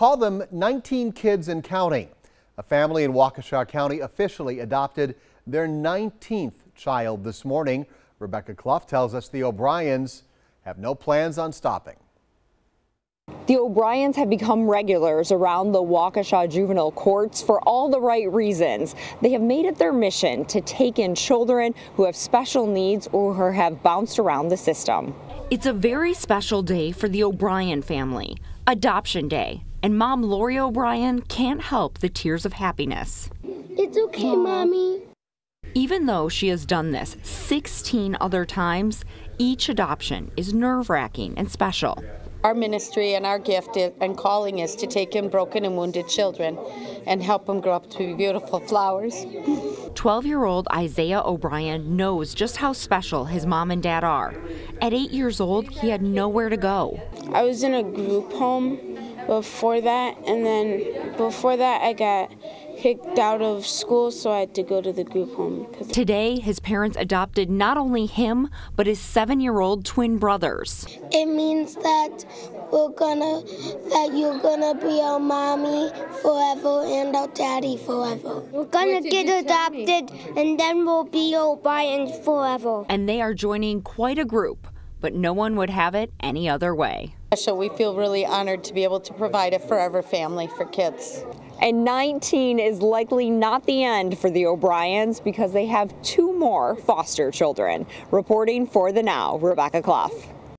Call them 19 kids and counting. A family in Waukesha County officially adopted their 19th child this morning. Rebecca Klopf tells us the O'Briens have no plans on stopping. The O'Briens have become regulars around the Waukesha juvenile courts for all the right reasons. They have made it their mission to take in children who have special needs or who have bounced around the system. It's a very special day for the O'Brien family, Adoption Day, and mom Lori O'Brien can't help the tears of happiness. It's okay, mommy. Even though she has done this 16 other times, each adoption is nerve wracking and special. Our ministry and our gift and calling is to take in broken and wounded children and help them grow up to be beautiful flowers. 12 year old Isaiah O'Brien knows just how special his mom and dad are. At eight years old, he had nowhere to go. I was in a group home before that, and then before that, I got kicked out of school, so I had to go to the group home. Today, his parents adopted not only him, but his seven year old twin brothers. It means that we're gonna, that you're gonna be our mommy forever and our daddy forever. We're gonna get adopted, and then we'll be O'Brien's forever. And they are joining quite a group, but no one would have it any other way. So we feel really honored to be able to provide a forever family for kids. And 19 is likely not the end for the O'Briens because they have two more foster children. Reporting for the Now, Rebecca Klopf.